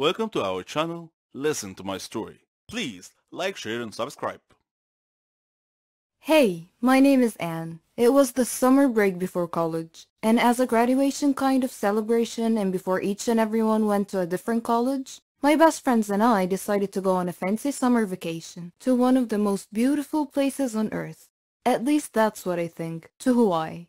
Welcome to our channel, Listen to My Story. Please like, share and subscribe. Hey, my name is Anne. It was the summer break before college, and as a graduation kind of celebration and before each and everyone went to a different college, my best friends and I decided to go on a fancy summer vacation to one of the most beautiful places on earth. At least that's what I think, to Hawaii.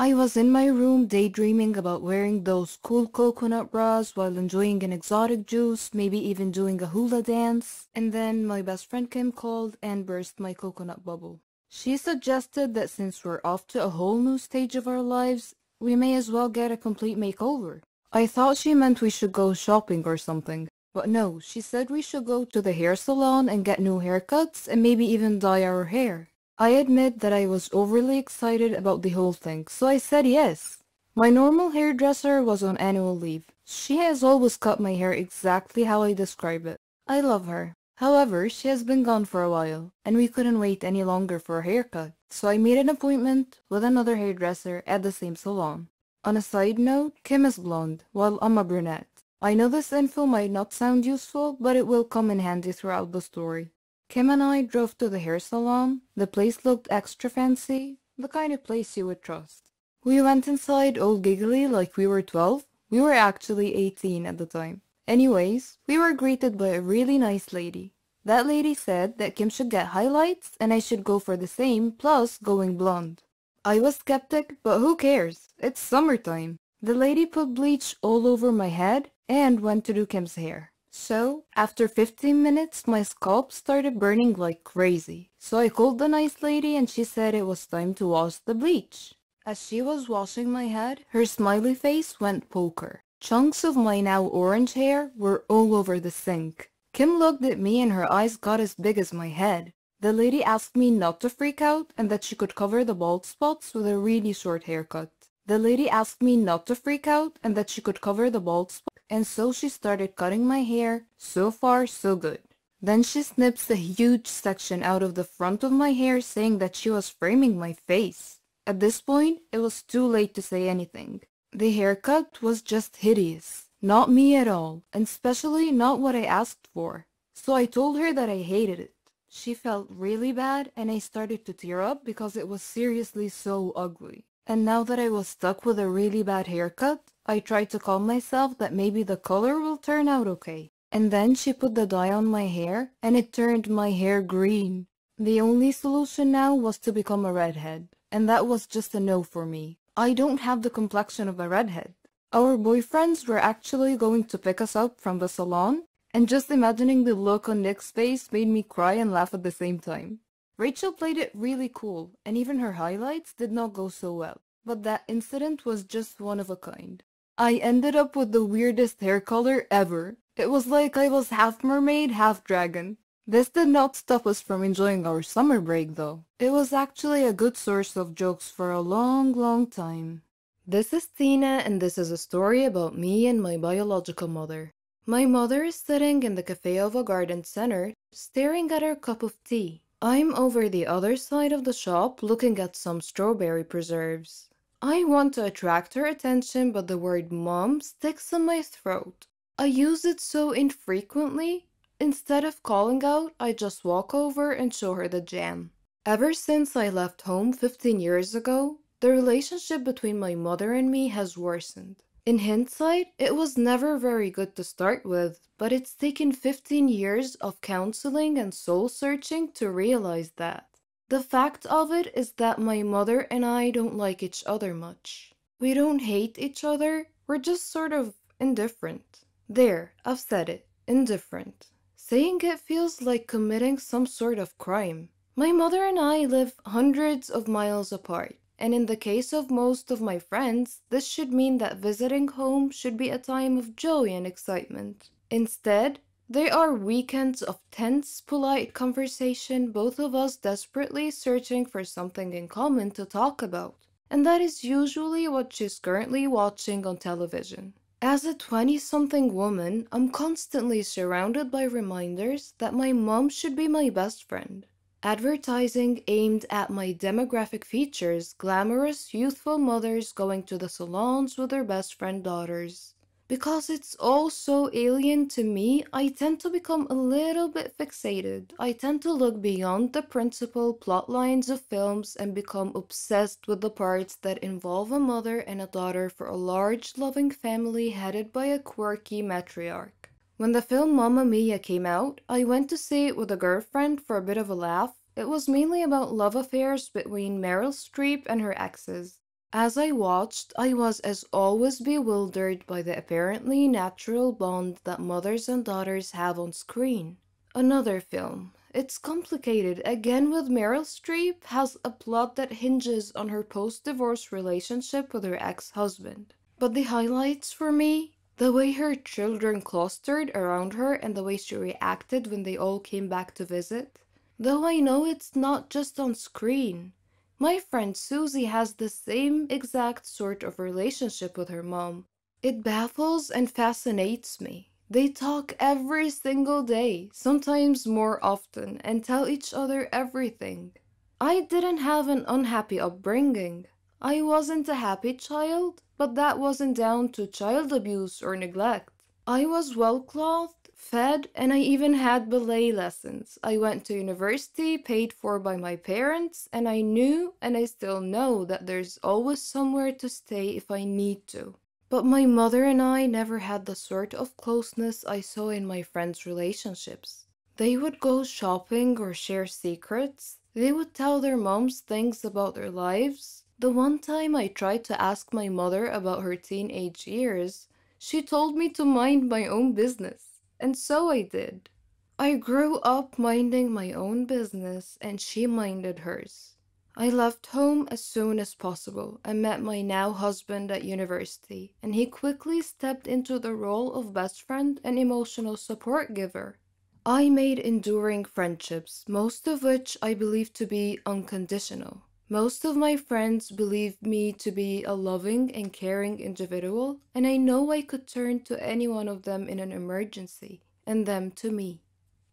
I was in my room daydreaming about wearing those cool coconut bras while enjoying an exotic juice, maybe even doing a hula dance, and then my best friend Kim called and burst my coconut bubble. She suggested that since we're off to a whole new stage of our lives, we may as well get a complete makeover. I thought she meant we should go shopping or something, but no, she said we should go to the hair salon and get new haircuts and maybe even dye our hair. I admit that I was overly excited about the whole thing, so I said yes. My normal hairdresser was on annual leave. She has always cut my hair exactly how I describe it. I love her. However, she has been gone for a while, and we couldn't wait any longer for a haircut, so I made an appointment with another hairdresser at the same salon. On a side note, Kim is blonde, while I'm a brunette. I know this info might not sound useful, but it will come in handy throughout the story. Kim and I drove to the hair salon. The place looked extra fancy, the kind of place you would trust. We went inside all giggly like we were 12. We were actually 18 at the time. Anyways, we were greeted by a really nice lady. That lady said that Kim should get highlights and I should go for the same, plus going blonde. I was skeptic, but who cares? It's summertime. The lady put bleach all over my head and went to do Kim's hair. So, after 15 minutes, my scalp started burning like crazy. So I called the nice lady and she said it was time to wash the bleach. As she was washing my head, her smiley face went poker. Chunks of my now orange hair were all over the sink. Kim looked at me and her eyes got as big as my head. The lady asked me not to freak out and that she could cover the bald spots with a really short haircut. The lady asked me not to freak out and that she could cover the bald spots and so she started cutting my hair. So far, so good. Then she snips a huge section out of the front of my hair saying that she was framing my face. At this point, it was too late to say anything. The haircut was just hideous. Not me at all, and especially not what I asked for. So I told her that I hated it. She felt really bad and I started to tear up because it was seriously so ugly. And now that I was stuck with a really bad haircut, I tried to calm myself that maybe the color will turn out okay. And then she put the dye on my hair and it turned my hair green. The only solution now was to become a redhead. And that was just a no for me. I don't have the complexion of a redhead. Our boyfriends were actually going to pick us up from the salon, and just imagining the look on Nick's face made me cry and laugh at the same time. Rachel played it really cool, and even her highlights did not go so well. But that incident was just one of a kind. I ended up with the weirdest hair color ever. It was like I was half mermaid, half dragon. This did not stop us from enjoying our summer break though. It was actually a good source of jokes for a long, long time. This is Tina and this is a story about me and my biological mother. My mother is sitting in the cafe of a garden center, staring at her cup of tea. I'm over the other side of the shop looking at some strawberry preserves. I want to attract her attention, but the word mom sticks in my throat. I use it so infrequently. Instead of calling out, I just walk over and show her the jam. Ever since I left home 15 years ago, the relationship between my mother and me has worsened. In hindsight, it was never very good to start with, but it's taken 15 years of counseling and soul searching to realize that. The fact of it is that my mother and I don't like each other much. We don't hate each other, we're just sort of indifferent. There, I've said it, indifferent. Saying it feels like committing some sort of crime. My mother and I live hundreds of miles apart, and in the case of most of my friends, this should mean that visiting home should be a time of joy and excitement. Instead, they are weekends of tense, polite conversation, both of us desperately searching for something in common to talk about. And that is usually what she's currently watching on television. As a 20 something woman, I'm constantly surrounded by reminders that my mom should be my best friend. Advertising aimed at my demographic features glamorous, youthful mothers going to the salons with their best friend daughters. Because it's all so alien to me, I tend to become a little bit fixated. I tend to look beyond the principal plot lines of films and become obsessed with the parts that involve a mother and a daughter for a large, loving family headed by a quirky matriarch. When the film Mamma Mia came out, I went to see it with a girlfriend for a bit of a laugh. It was mainly about love affairs between Meryl Streep and her exes. As I watched, I was as always bewildered by the apparently natural bond that mothers and daughters have on screen. Another film. It's complicated. Again with Meryl Streep has a plot that hinges on her post-divorce relationship with her ex-husband. But the highlights for me, the way her children clustered around her and the way she reacted when they all came back to visit. Though I know it's not just on screen. My friend Susie has the same exact sort of relationship with her mom. It baffles and fascinates me. They talk every single day, sometimes more often, and tell each other everything. I didn't have an unhappy upbringing. I wasn't a happy child, but that wasn't down to child abuse or neglect. I was well clothed, fed, and I even had ballet lessons. I went to university paid for by my parents, and I knew and I still know that there's always somewhere to stay if I need to. But my mother and I never had the sort of closeness I saw in my friends' relationships. They would go shopping or share secrets. They would tell their moms things about their lives. The one time I tried to ask my mother about her teenage years, she told me to mind my own business. And so I did. I grew up minding my own business and she minded hers. I left home as soon as possible and met my now husband at university, and he quickly stepped into the role of best friend and emotional support giver. I made enduring friendships, most of which I believe to be unconditional. Most of my friends believe me to be a loving and caring individual, and I know I could turn to any one of them in an emergency, and them to me.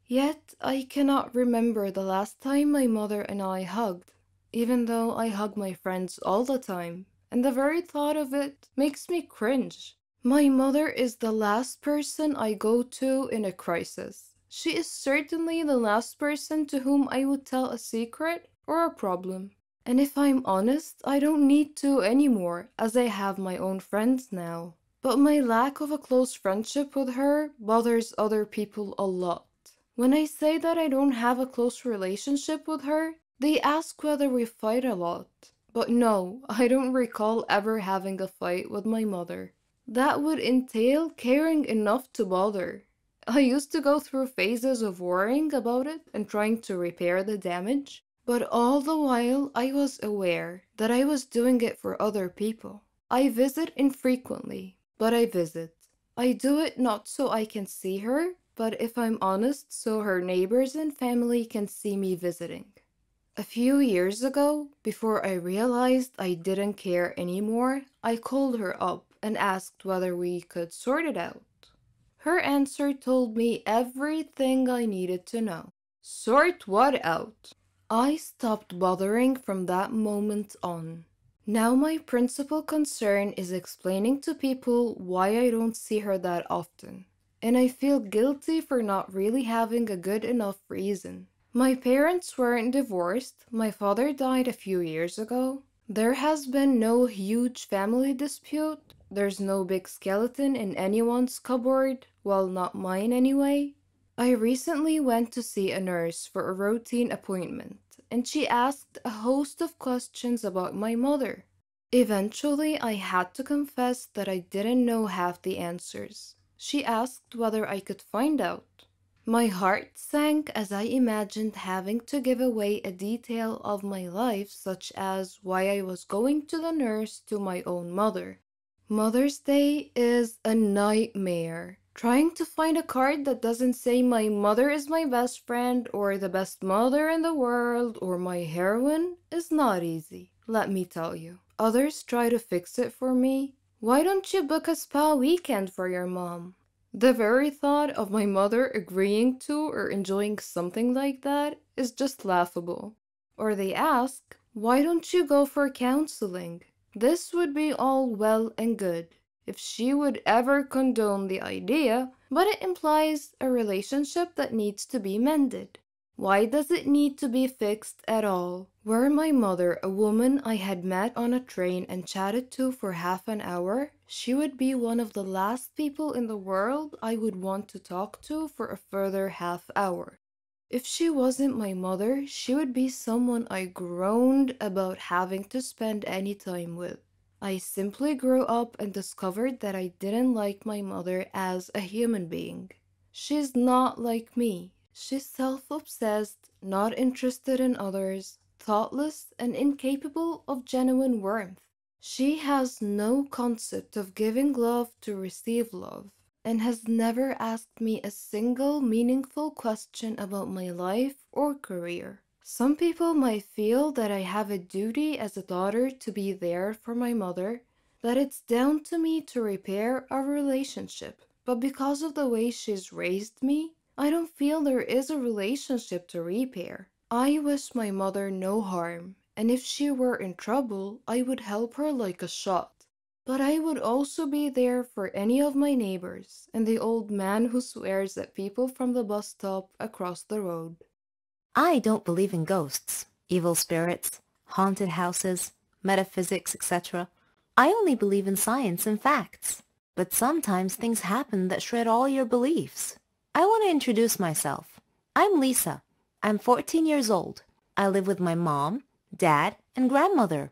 Yet I cannot remember the last time my mother and I hugged, even though I hug my friends all the time, and the very thought of it makes me cringe. My mother is the last person I go to in a crisis. She is certainly the last person to whom I would tell a secret or a problem. And if I'm honest, I don't need to anymore, as I have my own friends now. But my lack of a close friendship with her bothers other people a lot. When I say that I don't have a close relationship with her, they ask whether we fight a lot. But no, I don't recall ever having a fight with my mother. That would entail caring enough to bother. I used to go through phases of worrying about it and trying to repair the damage, but all the while I was aware that I was doing it for other people. I visit infrequently, but I visit. I do it not so I can see her, but if I'm honest, so her neighbors and family can see me visiting. A few years ago, before I realized I didn't care anymore, I called her up and asked whether we could sort it out. Her answer told me everything I needed to know. Sort what out? I stopped bothering from that moment on. Now my principal concern is explaining to people why I don't see her that often. And I feel guilty for not really having a good enough reason. My parents weren't divorced, my father died a few years ago. There has been no huge family dispute, there's no big skeleton in anyone's cupboard, well not mine anyway. I recently went to see a nurse for a routine appointment, and she asked a host of questions about my mother. Eventually, I had to confess that I didn't know half the answers. She asked whether I could find out. My heart sank as I imagined having to give away a detail of my life, such as why I was going to the nurse to my own mother. Mother's Day is a nightmare. Trying to find a card that doesn't say my mother is my best friend or the best mother in the world or my heroine is not easy, let me tell you. Others try to fix it for me. Why don't you book a spa weekend for your mom? The very thought of my mother agreeing to or enjoying something like that is just laughable. Or they ask, why don't you go for counseling? This would be all well and good if she would ever condone the idea, but it implies a relationship that needs to be mended. Why does it need to be fixed at all? Were my mother a woman I had met on a train and chatted to for half an hour, she would be one of the last people in the world I would want to talk to for a further half hour. If she wasn't my mother, she would be someone I groaned about having to spend any time with. I simply grew up and discovered that I didn't like my mother as a human being. She's not like me. She's self obsessed, not interested in others, thoughtless, and incapable of genuine warmth. She has no concept of giving love to receive love, and has never asked me a single meaningful question about my life or career. Some people might feel that I have a duty as a daughter to be there for my mother, that it's down to me to repair our relationship. But because of the way she's raised me, I don't feel there is a relationship to repair. I wish my mother no harm, and if she were in trouble, I would help her like a shot. But I would also be there for any of my neighbors and the old man who swears at people from the bus stop across the road. I don't believe in ghosts, evil spirits, haunted houses, metaphysics, etc. I only believe in science and facts. But sometimes things happen that shred all your beliefs. I want to introduce myself. I'm Lisa. I'm 14 years old. I live with my mom, dad, and grandmother,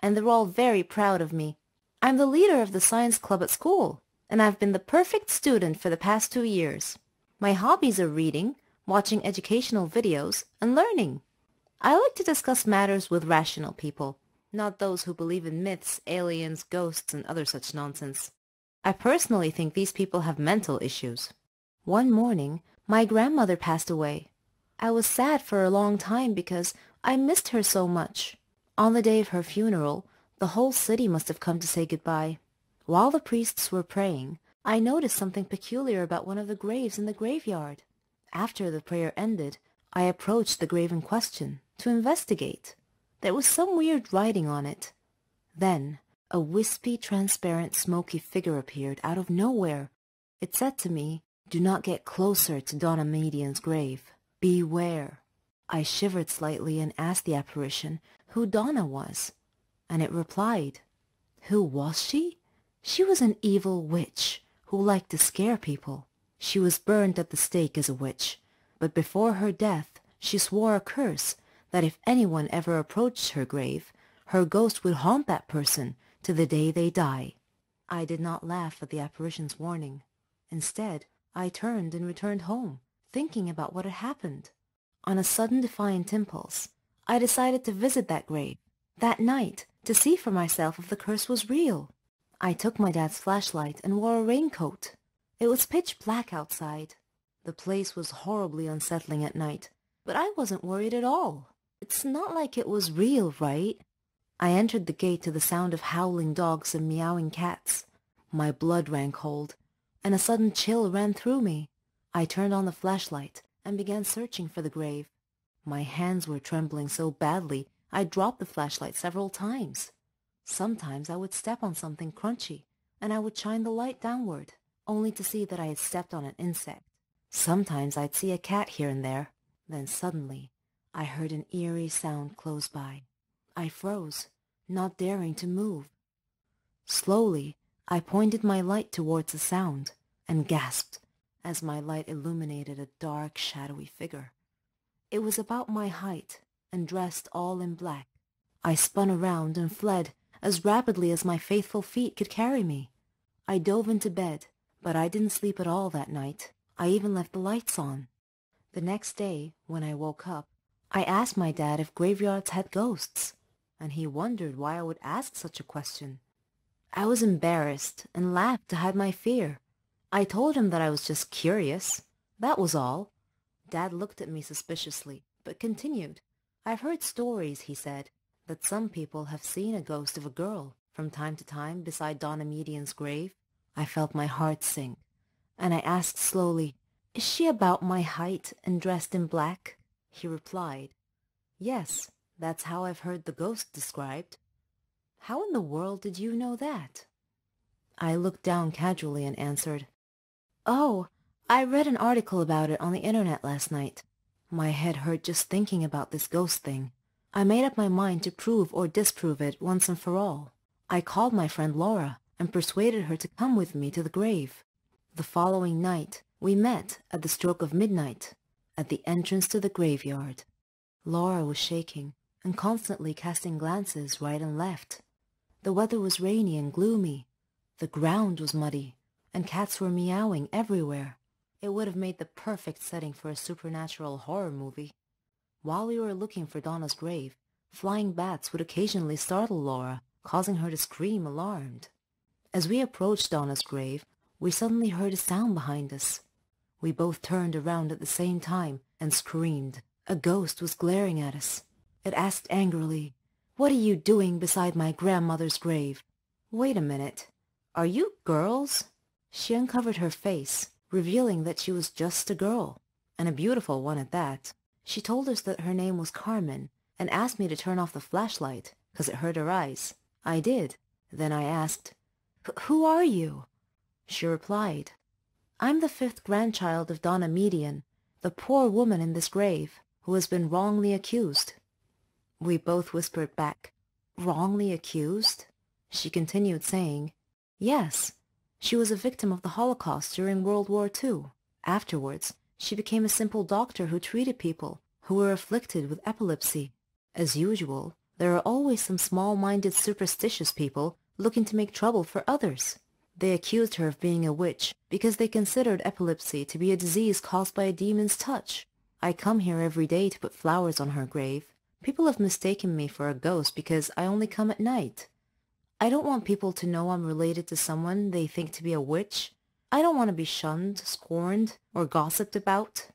and they're all very proud of me. I'm the leader of the science club at school, and I've been the perfect student for the past two years. My hobbies are reading, watching educational videos, and learning. I like to discuss matters with rational people, not those who believe in myths, aliens, ghosts, and other such nonsense. I personally think these people have mental issues. One morning, my grandmother passed away. I was sad for a long time because I missed her so much. On the day of her funeral, the whole city must have come to say goodbye. While the priests were praying, I noticed something peculiar about one of the graves in the graveyard. After the prayer ended, I approached the grave in question to investigate. There was some weird writing on it. Then, a wispy, transparent, smoky figure appeared out of nowhere. It said to me, do not get closer to Donna Median's grave. Beware. I shivered slightly and asked the apparition who Donna was, and it replied, Who was she? She was an evil witch who liked to scare people. She was burned at the stake as a witch, but before her death she swore a curse that if anyone ever approached her grave, her ghost would haunt that person to the day they die. I did not laugh at the apparition's warning. Instead, I turned and returned home, thinking about what had happened. On a sudden defiant impulse, I decided to visit that grave, that night, to see for myself if the curse was real. I took my dad's flashlight and wore a raincoat. It was pitch black outside. The place was horribly unsettling at night, but I wasn't worried at all. It's not like it was real, right? I entered the gate to the sound of howling dogs and meowing cats. My blood ran cold, and a sudden chill ran through me. I turned on the flashlight and began searching for the grave. My hands were trembling so badly I dropped the flashlight several times. Sometimes I would step on something crunchy, and I would shine the light downward, only to see that I had stepped on an insect. Sometimes I'd see a cat here and there. Then suddenly, I heard an eerie sound close by. I froze, not daring to move. Slowly, I pointed my light towards the sound and gasped as my light illuminated a dark, shadowy figure. It was about my height and dressed all in black. I spun around and fled as rapidly as my faithful feet could carry me. I dove into bed, but I didn't sleep at all that night. I even left the lights on. The next day, when I woke up, I asked my dad if graveyards had ghosts, and he wondered why I would ask such a question. I was embarrassed and laughed to hide my fear. I told him that I was just curious. That was all. Dad looked at me suspiciously, but continued. I've heard stories, he said, that some people have seen a ghost of a girl from time to time beside Donna Median's grave. I felt my heart sink, and I asked slowly, Is she about my height and dressed in black? He replied, Yes, that's how I've heard the ghost described. How in the world did you know that? I looked down casually and answered, Oh, I read an article about it on the internet last night. My head hurt just thinking about this ghost thing. I made up my mind to prove or disprove it once and for all. I called my friend Laura and persuaded her to come with me to the grave. The following night, we met at the stroke of midnight at the entrance to the graveyard. Laura was shaking and constantly casting glances right and left. The weather was rainy and gloomy. The ground was muddy, and cats were meowing everywhere. It would have made the perfect setting for a supernatural horror movie. While we were looking for Donna's grave, flying bats would occasionally startle Laura, causing her to scream alarmed. As we approached Donna's grave, we suddenly heard a sound behind us. We both turned around at the same time and screamed. A ghost was glaring at us. It asked angrily, What are you doing beside my grandmother's grave? Wait a minute. Are you girls? She uncovered her face, revealing that she was just a girl, and a beautiful one at that. She told us that her name was Carmen, and asked me to turn off the flashlight, because it hurt her eyes. I did. Then I asked, Who are you? She replied, I'm the fifth grandchild of Donna Median, the poor woman in this grave, who has been wrongly accused. We both whispered back, Wrongly accused? She continued saying, Yes, she was a victim of the Holocaust during World War II. Afterwards, she became a simple doctor who treated people who were afflicted with epilepsy. As usual, there are always some small-minded superstitious people looking to make trouble for others. They accused her of being a witch because they considered epilepsy to be a disease caused by a demon's touch. I come here every day to put flowers on her grave. People have mistaken me for a ghost because I only come at night. I don't want people to know I'm related to someone they think to be a witch. I don't want to be shunned, scorned, or gossiped about.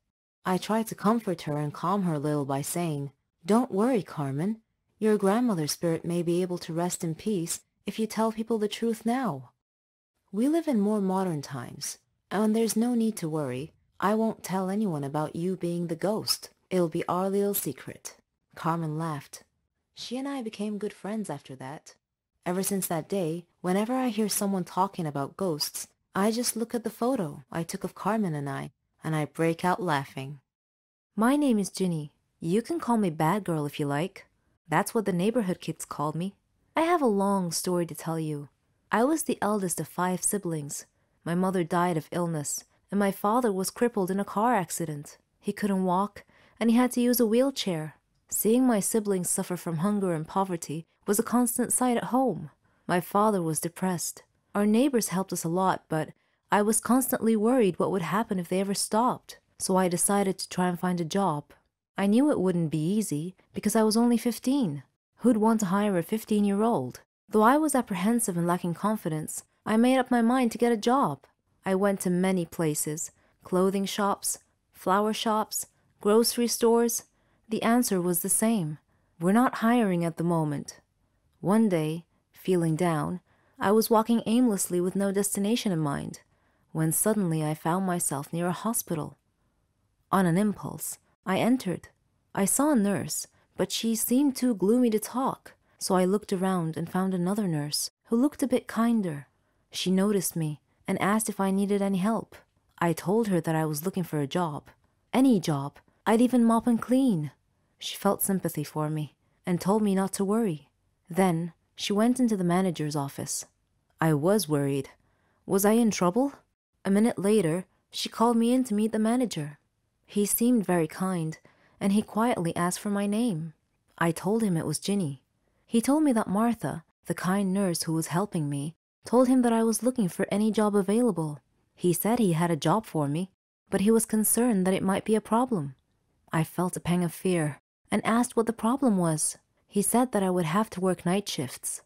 I try to comfort her and calm her a little by saying, Don't worry, Carmen. Your grandmother's spirit may be able to rest in peace if you tell people the truth now. We live in more modern times, and there's no need to worry. I won't tell anyone about you being the ghost. It'll be our little secret. Carmen laughed. She and I became good friends after that. Ever since that day, whenever I hear someone talking about ghosts, I just look at the photo I took of Carmen and I, and I break out laughing. My name is Ginny. You can call me Bad Girl if you like. That's what the neighborhood kids called me. I have a long story to tell you. I was the eldest of five siblings. My mother died of illness, and my father was crippled in a car accident. He couldn't walk, and he had to use a wheelchair. Seeing my siblings suffer from hunger and poverty was a constant sight at home. My father was depressed. Our neighbors helped us a lot, but I was constantly worried what would happen if they ever stopped, so I decided to try and find a job. I knew it wouldn't be easy because I was only 15. Who'd want to hire a 15 year old? Though I was apprehensive and lacking confidence, I made up my mind to get a job. I went to many places clothing shops, flower shops, grocery stores. The answer was the same We're not hiring at the moment. One day, feeling down, I was walking aimlessly with no destination in mind, when suddenly I found myself near a hospital. On an impulse, I entered. I saw a nurse, but she seemed too gloomy to talk so I looked around and found another nurse who looked a bit kinder. She noticed me and asked if I needed any help. I told her that I was looking for a job. Any job. I'd even mop and clean. She felt sympathy for me and told me not to worry. Then she went into the manager's office. I was worried. Was I in trouble? A minute later, she called me in to meet the manager. He seemed very kind, and he quietly asked for my name. I told him it was Ginny. He told me that Martha, the kind nurse who was helping me, told him that I was looking for any job available. He said he had a job for me, but he was concerned that it might be a problem. I felt a pang of fear and asked what the problem was. He said that I would have to work night shifts.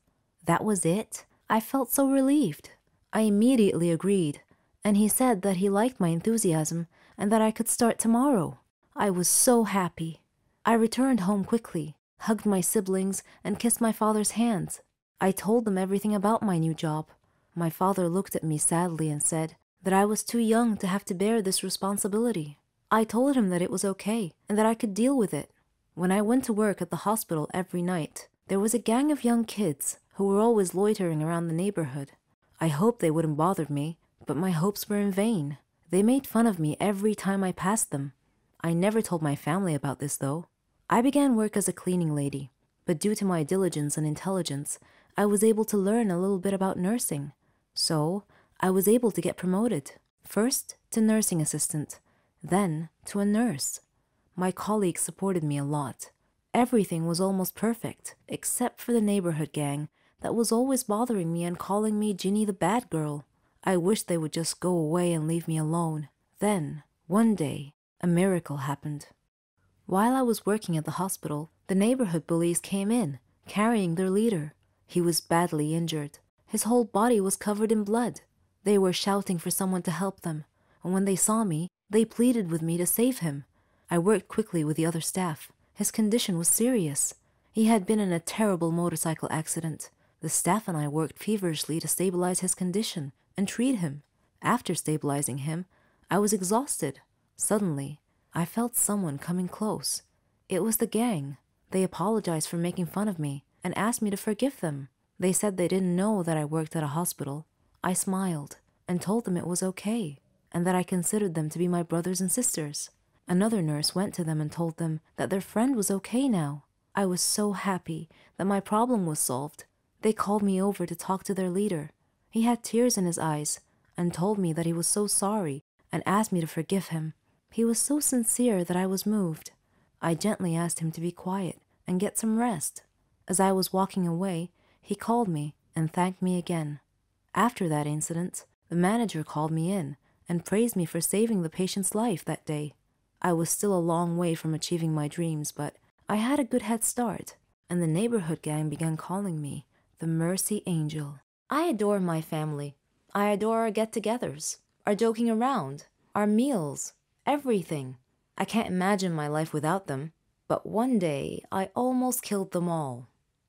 That was it. I felt so relieved. I immediately agreed, and he said that he liked my enthusiasm and that I could start tomorrow. I was so happy. I returned home quickly hugged my siblings, and kissed my father's hands. I told them everything about my new job. My father looked at me sadly and said that I was too young to have to bear this responsibility. I told him that it was okay and that I could deal with it. When I went to work at the hospital every night, there was a gang of young kids who were always loitering around the neighborhood. I hoped they wouldn't bother me, but my hopes were in vain. They made fun of me every time I passed them. I never told my family about this, though. I began work as a cleaning lady, but due to my diligence and intelligence, I was able to learn a little bit about nursing. So, I was able to get promoted, first to nursing assistant, then to a nurse. My colleagues supported me a lot. Everything was almost perfect, except for the neighborhood gang that was always bothering me and calling me Ginny the bad girl. I wished they would just go away and leave me alone. Then, one day, a miracle happened. While I was working at the hospital, the neighborhood bullies came in, carrying their leader. He was badly injured. His whole body was covered in blood. They were shouting for someone to help them, and when they saw me, they pleaded with me to save him. I worked quickly with the other staff. His condition was serious. He had been in a terrible motorcycle accident. The staff and I worked feverishly to stabilize his condition and treat him. After stabilizing him, I was exhausted. Suddenly, I felt someone coming close. It was the gang. They apologized for making fun of me and asked me to forgive them. They said they didn't know that I worked at a hospital. I smiled and told them it was okay and that I considered them to be my brothers and sisters. Another nurse went to them and told them that their friend was okay now. I was so happy that my problem was solved. They called me over to talk to their leader. He had tears in his eyes and told me that he was so sorry and asked me to forgive him. He was so sincere that I was moved. I gently asked him to be quiet and get some rest. As I was walking away, he called me and thanked me again. After that incident, the manager called me in and praised me for saving the patient's life that day. I was still a long way from achieving my dreams, but I had a good head start, and the neighborhood gang began calling me the Mercy Angel. I adore my family. I adore our get togethers, our joking around, our meals, everything. I can't imagine my life without them. But one day, I almost killed them all.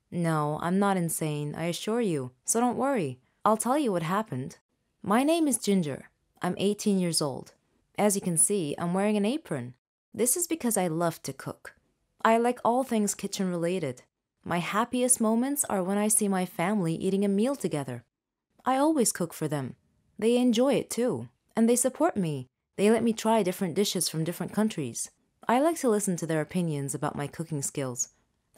No, I'm not insane, I assure you, so don't worry. I'll tell you what happened. My name is Ginger. I'm 18 years old. As you can see, I'm wearing an apron. This is because I love to cook. I like all things kitchen related. My happiest moments are when I see my family eating a meal together. I always cook for them. They enjoy it too, and they support me. They let me try different dishes from different countries. I like to listen to their opinions about my cooking skills.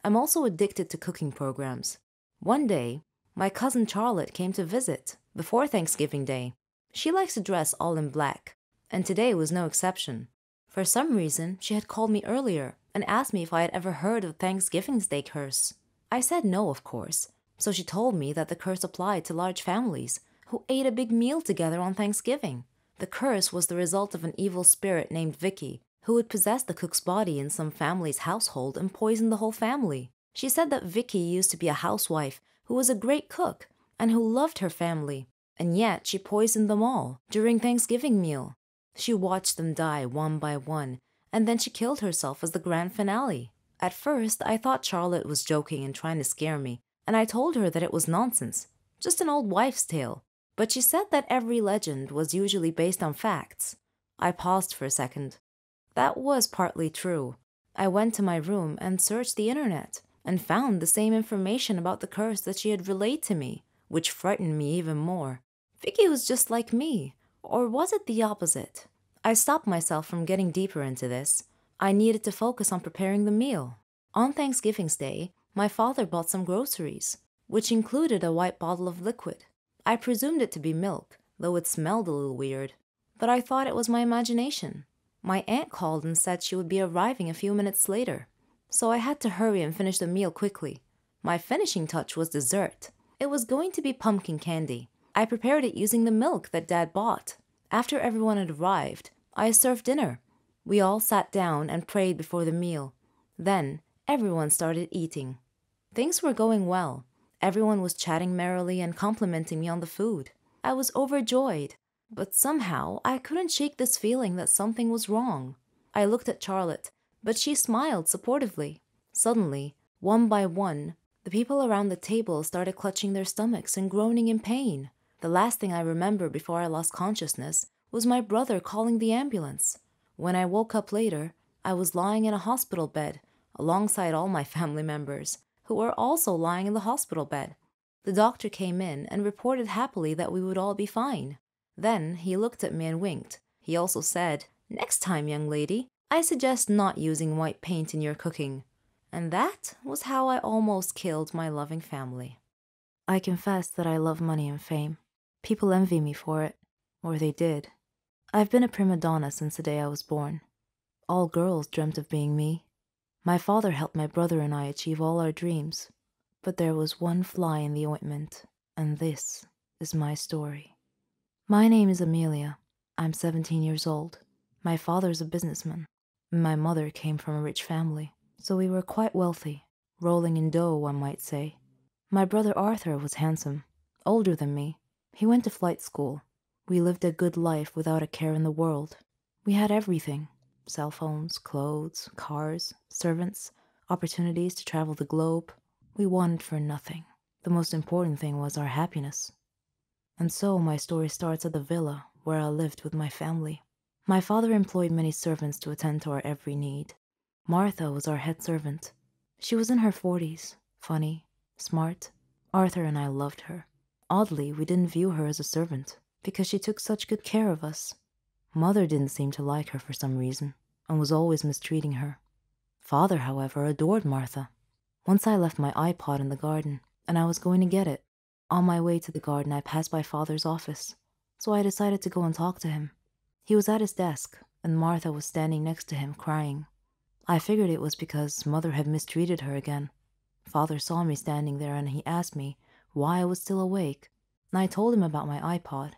I'm also addicted to cooking programs. One day, my cousin Charlotte came to visit before Thanksgiving Day. She likes to dress all in black, and today was no exception. For some reason, she had called me earlier and asked me if I had ever heard of Thanksgiving's Day curse. I said no, of course, so she told me that the curse applied to large families who ate a big meal together on Thanksgiving. The curse was the result of an evil spirit named Vicky, who would possess the cook's body in some family's household and poison the whole family. She said that Vicky used to be a housewife who was a great cook and who loved her family, and yet she poisoned them all during Thanksgiving meal. She watched them die one by one, and then she killed herself as the grand finale. At first, I thought Charlotte was joking and trying to scare me, and I told her that it was nonsense, just an old wife's tale. But she said that every legend was usually based on facts. I paused for a second. That was partly true. I went to my room and searched the internet and found the same information about the curse that she had relayed to me, which frightened me even more. Vicky was just like me, or was it the opposite? I stopped myself from getting deeper into this. I needed to focus on preparing the meal. On Thanksgiving's Day, my father bought some groceries, which included a white bottle of liquid. I presumed it to be milk, though it smelled a little weird. But I thought it was my imagination. My aunt called and said she would be arriving a few minutes later, so I had to hurry and finish the meal quickly. My finishing touch was dessert. It was going to be pumpkin candy. I prepared it using the milk that Dad bought. After everyone had arrived, I served dinner. We all sat down and prayed before the meal. Then everyone started eating. Things were going well. Everyone was chatting merrily and complimenting me on the food. I was overjoyed, but somehow I couldn't shake this feeling that something was wrong. I looked at Charlotte, but she smiled supportively. Suddenly, one by one, the people around the table started clutching their stomachs and groaning in pain. The last thing I remember before I lost consciousness was my brother calling the ambulance. When I woke up later, I was lying in a hospital bed alongside all my family members, who were also lying in the hospital bed. The doctor came in and reported happily that we would all be fine. Then he looked at me and winked. He also said, Next time, young lady, I suggest not using white paint in your cooking. And that was how I almost killed my loving family. I confess that I love money and fame. People envy me for it, or they did. I've been a prima donna since the day I was born. All girls dreamt of being me. My father helped my brother and I achieve all our dreams. But there was one fly in the ointment, and this is my story. My name is Amelia. I'm 17 years old. My father is a businessman. My mother came from a rich family, so we were quite wealthy, rolling in dough, one might say. My brother Arthur was handsome, older than me. He went to flight school. We lived a good life without a care in the world. We had everything cell phones, clothes, cars, servants, opportunities to travel the globe. We wanted for nothing. The most important thing was our happiness. And so my story starts at the villa where I lived with my family. My father employed many servants to attend to our every need. Martha was our head servant. She was in her forties, funny, smart. Arthur and I loved her. Oddly, we didn't view her as a servant because she took such good care of us. Mother didn't seem to like her for some reason and was always mistreating her. Father, however, adored Martha. Once I left my iPod in the garden and I was going to get it. On my way to the garden, I passed by Father's office, so I decided to go and talk to him. He was at his desk, and Martha was standing next to him, crying. I figured it was because Mother had mistreated her again. Father saw me standing there and he asked me why I was still awake, and I told him about my iPod.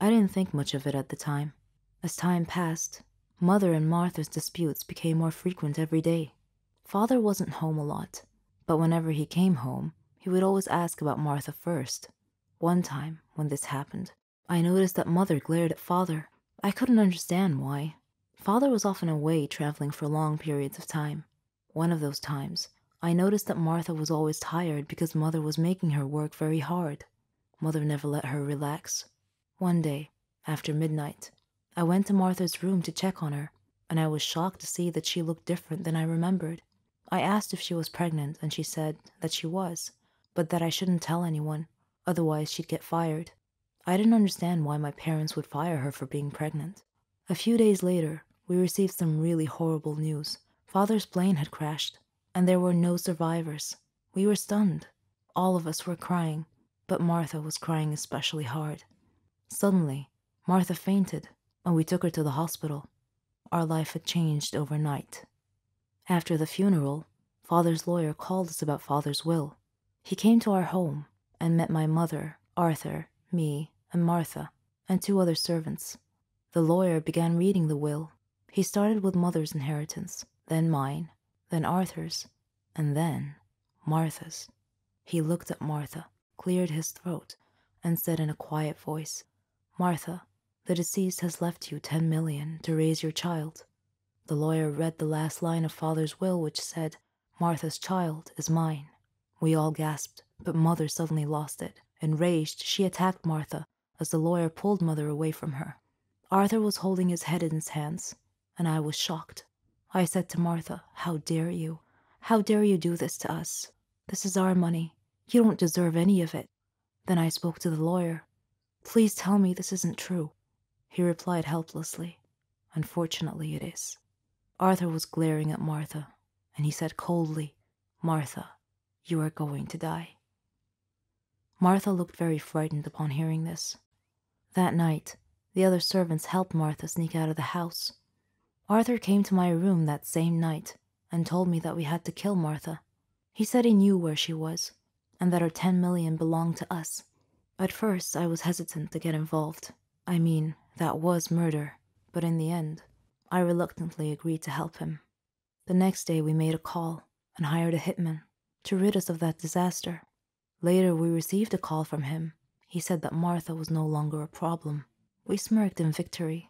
I didn't think much of it at the time. As time passed, Mother and Martha's disputes became more frequent every day. Father wasn't home a lot, but whenever he came home, he would always ask about Martha first. One time, when this happened, I noticed that Mother glared at Father I couldn't understand why. Father was often away traveling for long periods of time. One of those times, I noticed that Martha was always tired because Mother was making her work very hard. Mother never let her relax. One day, after midnight, I went to Martha's room to check on her, and I was shocked to see that she looked different than I remembered. I asked if she was pregnant, and she said that she was, but that I shouldn't tell anyone, otherwise she'd get fired. I didn't understand why my parents would fire her for being pregnant. A few days later, we received some really horrible news. Father's plane had crashed, and there were no survivors. We were stunned. All of us were crying, but Martha was crying especially hard. Suddenly, Martha fainted, and we took her to the hospital. Our life had changed overnight. After the funeral, Father's lawyer called us about Father's will. He came to our home and met my mother, Arthur, me, and Martha, and two other servants. The lawyer began reading the will. He started with Mother's inheritance, then mine, then Arthur's, and then Martha's. He looked at Martha, cleared his throat, and said in a quiet voice, Martha, the deceased has left you ten million to raise your child. The lawyer read the last line of father's will, which said, Martha's child is mine. We all gasped, but mother suddenly lost it. Enraged, she attacked Martha as the lawyer pulled Mother away from her. Arthur was holding his head in his hands, and I was shocked. I said to Martha, How dare you? How dare you do this to us? This is our money. You don't deserve any of it. Then I spoke to the lawyer. Please tell me this isn't true. He replied helplessly, Unfortunately, it is. Arthur was glaring at Martha, and he said coldly, Martha, you are going to die. Martha looked very frightened upon hearing this. That night, the other servants helped Martha sneak out of the house. Arthur came to my room that same night and told me that we had to kill Martha. He said he knew where she was and that her 10 million belonged to us. At first, I was hesitant to get involved. I mean, that was murder, but in the end, I reluctantly agreed to help him. The next day, we made a call and hired a hitman to rid us of that disaster. Later, we received a call from him. He said that Martha was no longer a problem. We smirked in victory.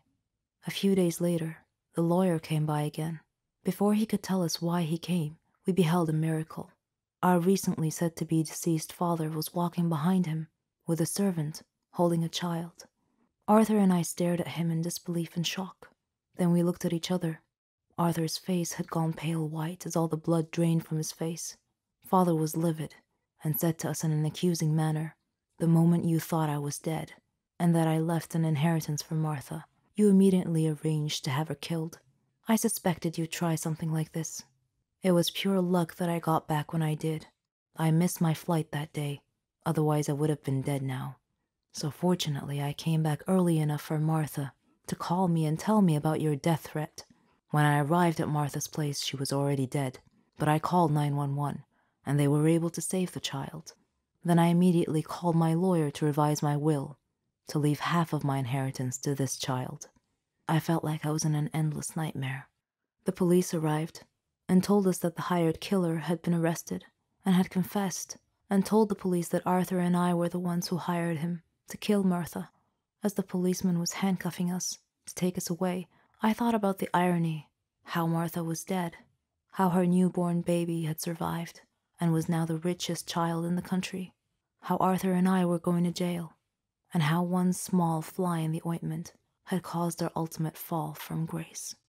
A few days later, the lawyer came by again. Before he could tell us why he came, we beheld a miracle. Our recently said to be deceased father was walking behind him with a servant holding a child. Arthur and I stared at him in disbelief and shock. Then we looked at each other. Arthur's face had gone pale white as all the blood drained from his face. Father was livid and said to us in an accusing manner, The moment you thought I was dead, and that I left an inheritance for Martha, you immediately arranged to have her killed. I suspected you'd try something like this. It was pure luck that I got back when I did. I missed my flight that day, otherwise I would have been dead now. So fortunately, I came back early enough for Martha to call me and tell me about your death threat. When I arrived at Martha's place, she was already dead, but I called 911, and they were able to save the child. Then I immediately called my lawyer to revise my will, to leave half of my inheritance to this child. I felt like I was in an endless nightmare. The police arrived and told us that the hired killer had been arrested and had confessed and told the police that Arthur and I were the ones who hired him to kill Martha. As the policeman was handcuffing us to take us away, I thought about the irony how Martha was dead, how her newborn baby had survived and was now the richest child in the country, how Arthur and I were going to jail, and how one small fly in the ointment had caused our ultimate fall from grace.